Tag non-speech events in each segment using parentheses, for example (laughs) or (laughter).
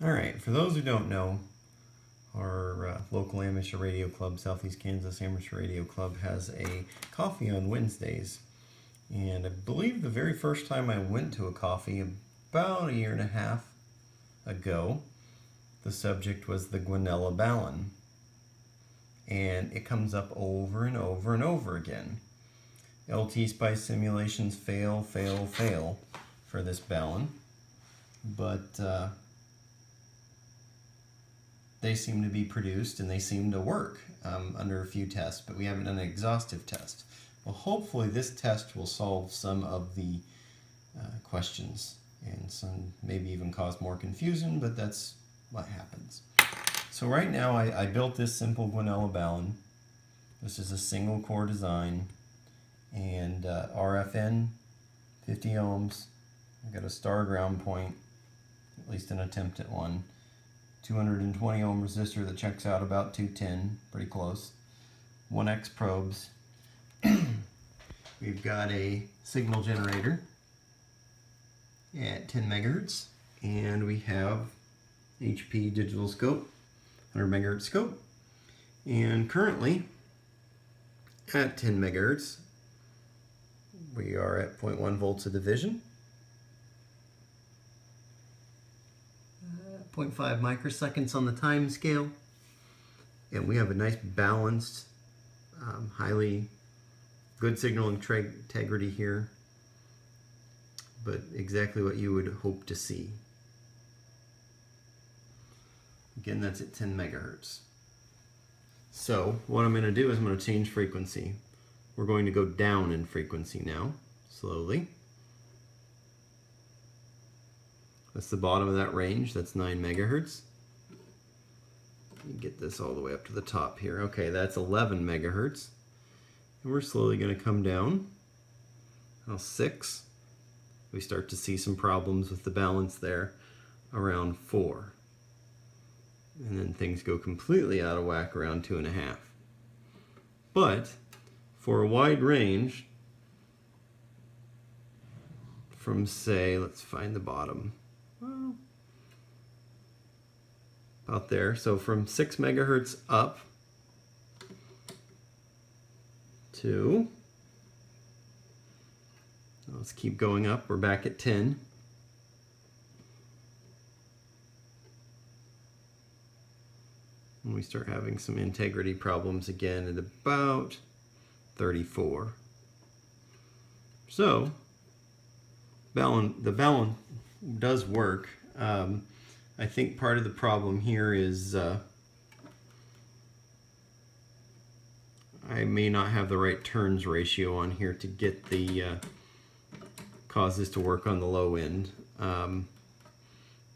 All right, for those who don't know, our uh, local amateur radio club, Southeast Kansas Amateur Radio Club, has a coffee on Wednesdays. And I believe the very first time I went to a coffee, about a year and a half ago, the subject was the Guanella Balun. And it comes up over and over and over again. LT Spice simulations fail, fail, fail for this Balun. But uh, they seem to be produced and they seem to work um, under a few tests, but we haven't done an exhaustive test. Well, hopefully this test will solve some of the uh, questions and some maybe even cause more confusion, but that's what happens. So right now I, I built this simple Guanella Balun. This is a single core design and uh, RFN 50 ohms. I've got a star ground point, at least an attempt at one. 220 ohm resistor that checks out about 210, pretty close. 1X probes. (clears throat) We've got a signal generator at 10 megahertz, and we have HP digital scope, 100 megahertz scope. And currently, at 10 megahertz, we are at 0.1 volts of division. 0.5 microseconds on the time scale. And we have a nice balanced, um, highly good signal integrity here, but exactly what you would hope to see. Again, that's at 10 megahertz. So what I'm going to do is I'm going to change frequency. We're going to go down in frequency now, slowly. That's the bottom of that range. That's 9 megahertz. Get this all the way up to the top here. Okay, that's 11 megahertz. And we're slowly going to come down. Now 6. We start to see some problems with the balance there around 4. And then things go completely out of whack around 2.5. But for a wide range, from say, let's find the bottom, well, about there. So from 6 megahertz up to, let's keep going up, we're back at 10. And we start having some integrity problems again at about 34. So, Balun, the Balun does work. Um, I think part of the problem here is uh, I may not have the right turns ratio on here to get the uh, cause this to work on the low end. Um,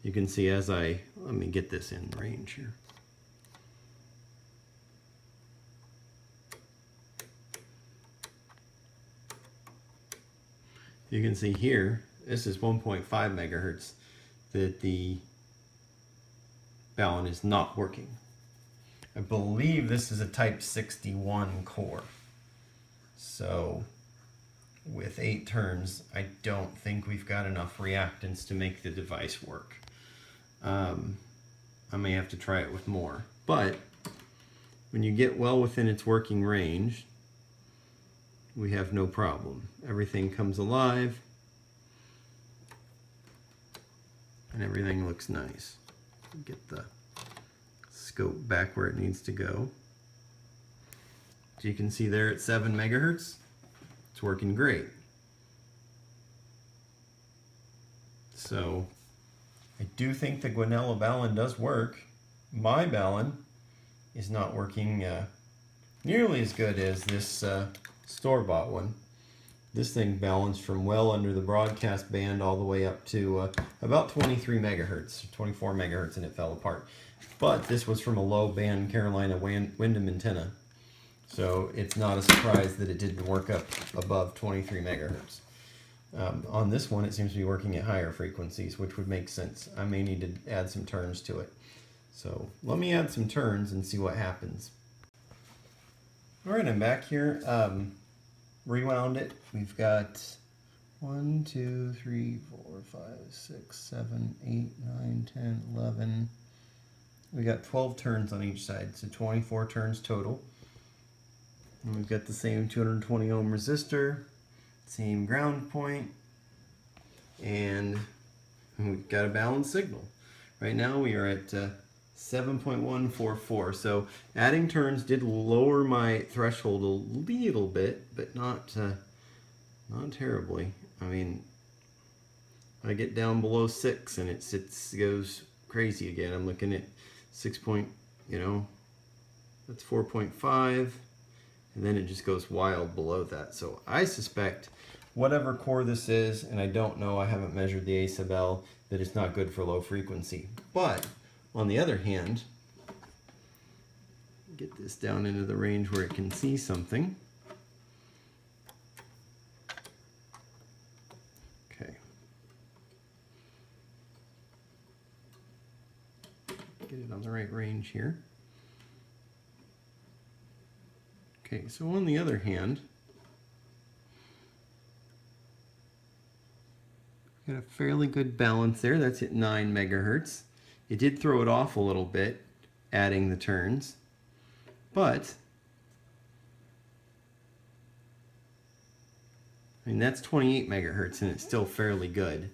you can see as I, let me get this in range here. You can see here this is 1.5 megahertz, that the Balun is not working. I believe this is a type 61 core. So with eight turns, I don't think we've got enough reactance to make the device work. Um, I may have to try it with more. But when you get well within its working range, we have no problem. Everything comes alive. and everything looks nice. Get the scope back where it needs to go. So you can see there at 7 megahertz, it's working great. So I do think the Guanella Balun does work. My Balun is not working uh, nearly as good as this uh, store-bought one. This thing balanced from well under the broadcast band all the way up to uh, about 23 megahertz, 24 megahertz, and it fell apart. But this was from a low band Carolina Windom antenna. So it's not a surprise that it didn't work up above 23 megahertz. Um, on this one, it seems to be working at higher frequencies, which would make sense. I may need to add some turns to it. So let me add some turns and see what happens. All right, I'm back here. Um, rewound it. We've got One, two, three, four, five, six, seven, eight, nine, ten, eleven. We got 12 turns on each side, so 24 turns total. And we've got the same 220 ohm resistor, same ground point, and we've got a balanced signal. Right now we are at uh, 7.144. So adding turns did lower my threshold a little bit, but not uh, not terribly. I mean, I get down below six and it sits goes crazy again. I'm looking at six point, you know, that's 4.5 and then it just goes wild below that. So I suspect whatever core this is, and I don't know, I haven't measured the ASABL, that it's not good for low frequency. But on the other hand, get this down into the range where it can see something. Okay. Get it on the right range here. Okay, so on the other hand, got a fairly good balance there. That's at 9 megahertz. It did throw it off a little bit, adding the turns, but I mean that's 28 megahertz and it's still fairly good.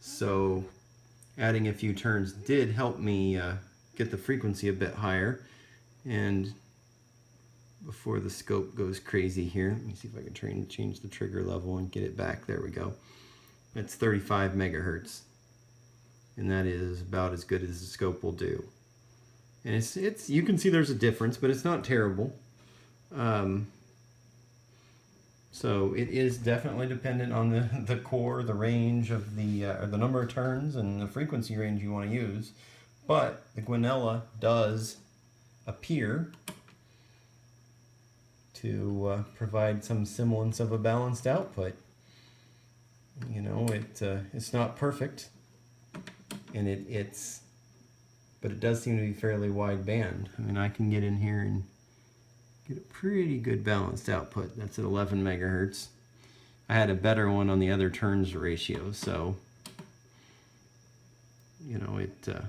So adding a few turns did help me uh, get the frequency a bit higher and before the scope goes crazy here. Let me see if I can try and change the trigger level and get it back. There we go. It's 35 megahertz. And that is about as good as the scope will do. And it's, it's you can see there's a difference, but it's not terrible. Um, so it is definitely dependent on the, (laughs) the core, the range of the, uh, the number of turns and the frequency range you want to use. But the Guanella does appear to uh, provide some semblance of a balanced output. You know, it uh, it's not perfect, and it it's, but it does seem to be fairly wide band. I mean, I can get in here and get a pretty good balanced output. That's at 11 megahertz. I had a better one on the other turns ratio, so you know it. Uh,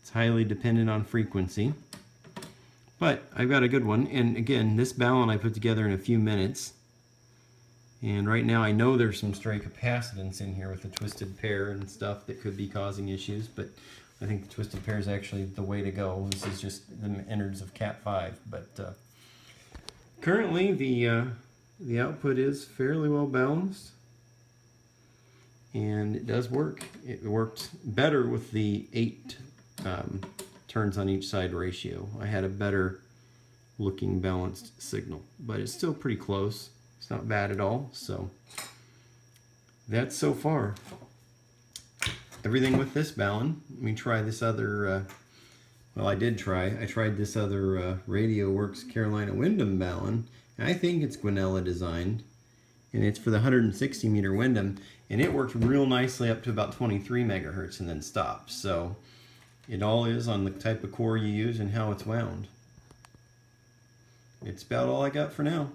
it's highly dependent on frequency. But I've got a good one. And again, this balun I put together in a few minutes. And right now I know there's some stray capacitance in here with the twisted pair and stuff that could be causing issues, but I think the twisted pair is actually the way to go. This is just the innards of Cat 5. But uh, currently the, uh, the output is fairly well balanced. And it does work. It worked better with the 8 um, turns on each side ratio. I had a better looking balanced signal, but it's still pretty close. It's not bad at all. So that's so far. Everything with this balun. Let me try this other, uh, well I did try, I tried this other uh, Radio Works Carolina Windom balun. I think it's Guanella designed and it's for the 160 meter Windom and it worked real nicely up to about 23 megahertz and then stopped. So it all is on the type of core you use and how it's wound. It's about all I got for now.